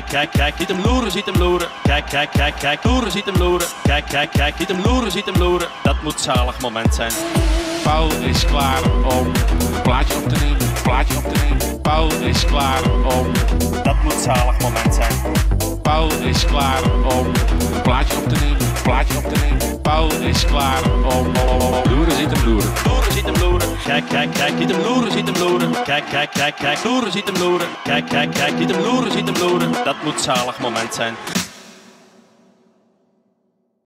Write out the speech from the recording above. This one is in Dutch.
Kijk, kijk, kijk, ziet hem loeren, ziet hem loeren. Kijk, kijk, kijk, kijk, loeren, ziet hem loeren. Kijk, kijk, kijk, ziet hem loeren, ziet hem loeren. Dat moet zalig moment zijn. Paul is klaar om een plaatje op te nemen. Plaatje op te nemen. Paul is klaar om. Dat moet zalig moment zijn. Paul is klaar om een plaatje op te nemen. Plaatje op te nemen. Paul is klaar om. Kijk, kijk, kijk, ziet hem loeren, ziet hem loeren. Kijk, kijk, kijk, kijk, loeren, ziet hem loeren. Kijk, kijk, kijk, ziet hem loeren, ziet hem loeren. Dat moet zalig moment zijn.